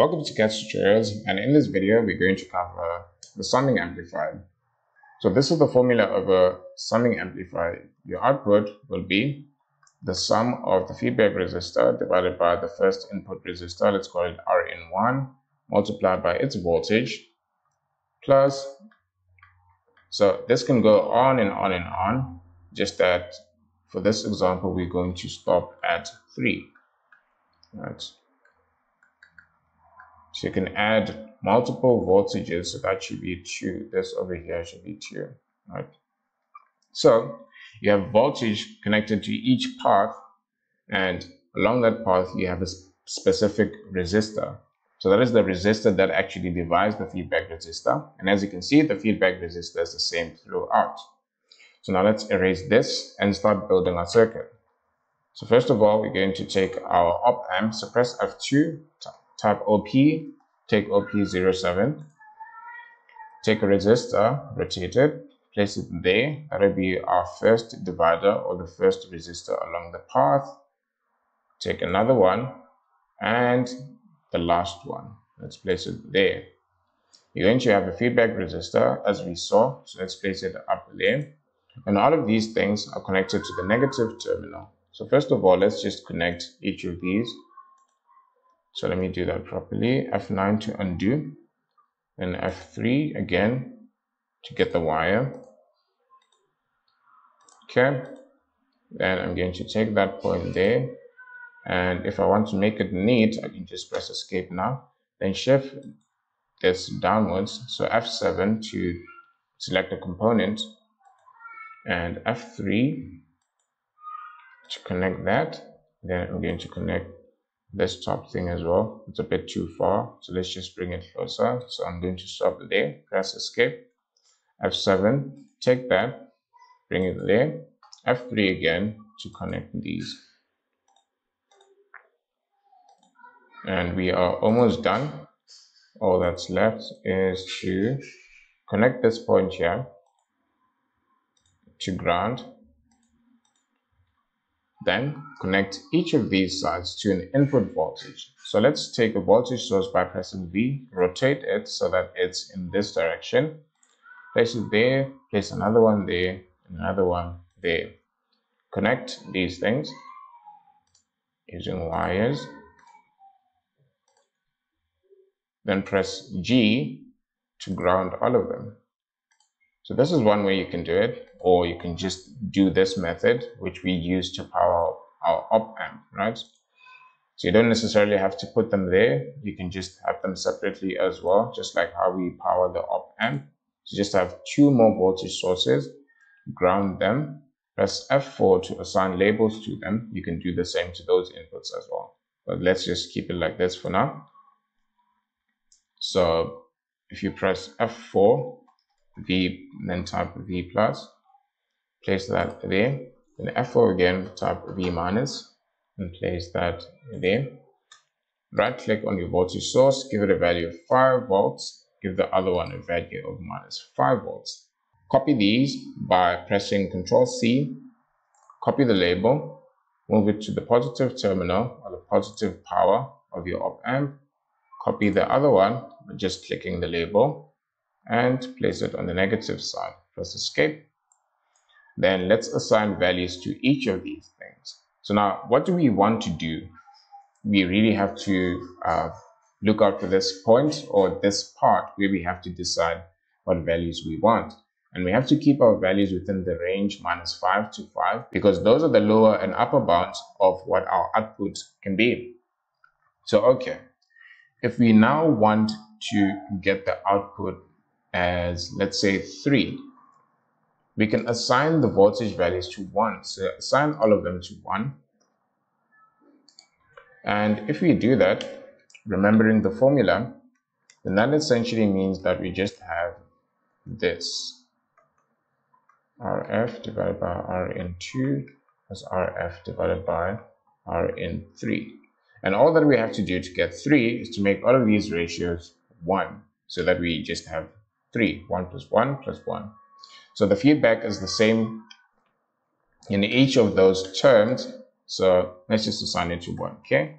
Welcome to Khetz Tutorials and in this video we're going to cover the summing amplifier. So this is the formula of a summing amplifier. Your output will be the sum of the feedback resistor divided by the first input resistor, let's call it Rn1, multiplied by its voltage, plus, so this can go on and on and on, just that for this example we're going to stop at 3. Right. So you can add multiple voltages, so that should be 2. This over here should be 2, right? So you have voltage connected to each path, and along that path you have a specific resistor. So that is the resistor that actually divides the feedback resistor. And as you can see, the feedback resistor is the same throughout. So now let's erase this and start building our circuit. So first of all, we're going to take our op amp, suppress F2, type OP, take OP07, take a resistor, rotate it, place it there. That'll be our first divider or the first resistor along the path. Take another one and the last one. Let's place it there. You're going to have a feedback resistor as we saw. So let's place it up there. And all of these things are connected to the negative terminal. So first of all, let's just connect each of these so let me do that properly. F9 to undo. Then F3 again to get the wire. Okay. Then I'm going to take that point there. And if I want to make it neat, I can just press escape now. Then shift this downwards. So F7 to select a component and F3 to connect that. Then I'm going to connect this top thing as well. It's a bit too far, so let's just bring it closer. So I'm going to stop there, press escape, F7, take that, bring it there, F3 again to connect these. And we are almost done. All that's left is to connect this point here to ground then connect each of these sides to an input voltage. So let's take a voltage source by pressing V, rotate it so that it's in this direction. Place it there, place another one there, another one there. Connect these things using wires. Then press G to ground all of them. So this is one way you can do it or you can just do this method, which we use to power our op amp, right? So you don't necessarily have to put them there. You can just have them separately as well, just like how we power the op amp. So just have two more voltage sources, ground them, press F4 to assign labels to them. You can do the same to those inputs as well. But let's just keep it like this for now. So if you press F4, V, then type V plus, place that there. Then F4 again, type V minus, and place that there. Right click on your voltage source, give it a value of 5 volts, give the other one a value of minus 5 volts. Copy these by pressing Ctrl C, copy the label, move it to the positive terminal or the positive power of your op amp, copy the other one by just clicking the label and place it on the negative side. Press escape then let's assign values to each of these things. So now what do we want to do? We really have to uh, look out for this point or this part where we have to decide what values we want. And we have to keep our values within the range minus 5 to 5 because those are the lower and upper bounds of what our output can be. So, okay, if we now want to get the output as, let's say, 3, we can assign the voltage values to 1. So assign all of them to 1. And if we do that, remembering the formula, then that essentially means that we just have this. RF divided by Rn2 plus RF divided by Rn3. And all that we have to do to get 3 is to make all of these ratios 1. So that we just have 3. 1 plus 1 plus 1. So the feedback is the same in each of those terms. So let's just assign it to 1k.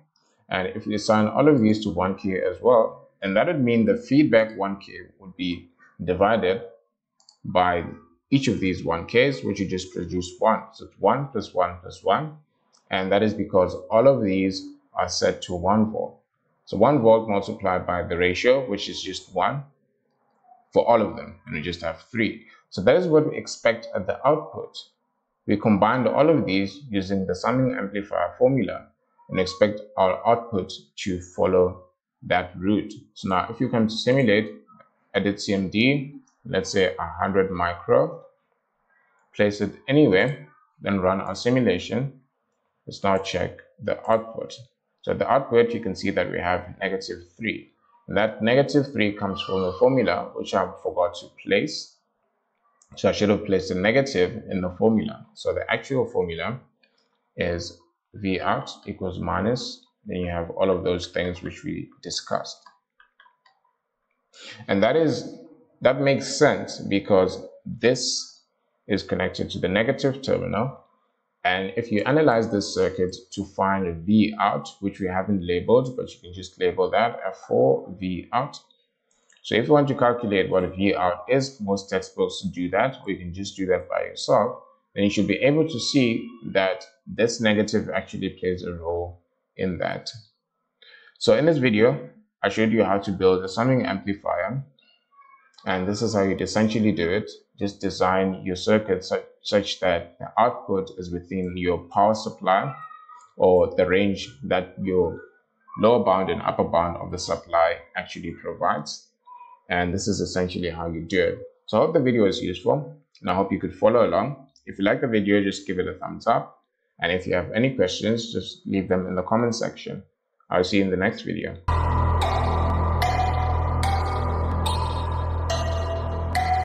And if we assign all of these to 1k as well, and that would mean the feedback 1k would be divided by each of these 1ks, which you just produce 1. So it's 1 plus 1 plus 1. And that is because all of these are set to 1 volt. So 1 volt multiplied by the ratio, which is just 1 for all of them. And we just have 3. So that is what we expect at the output. We combined all of these using the summing amplifier formula and expect our output to follow that route. So now if you come to simulate, edit CMD, let's say 100 micro, place it anywhere, then run our simulation. Let's now check the output. So the output, you can see that we have negative 3. That negative 3 comes from the formula, which I forgot to place. So I should have placed a negative in the formula. So the actual formula is V out equals minus, then you have all of those things which we discussed. And that is that makes sense because this is connected to the negative terminal. And if you analyze this circuit to find V out, which we haven't labeled, but you can just label that F4 V out, so if you want to calculate what V out is, most textbooks do that, or you can just do that by yourself, then you should be able to see that this negative actually plays a role in that. So in this video, I showed you how to build a summing amplifier. And this is how you essentially do it. Just design your circuit such, such that the output is within your power supply or the range that your lower bound and upper bound of the supply actually provides and this is essentially how you do it. So I hope the video is useful and I hope you could follow along. If you like the video, just give it a thumbs up. And if you have any questions, just leave them in the comment section. I'll see you in the next video.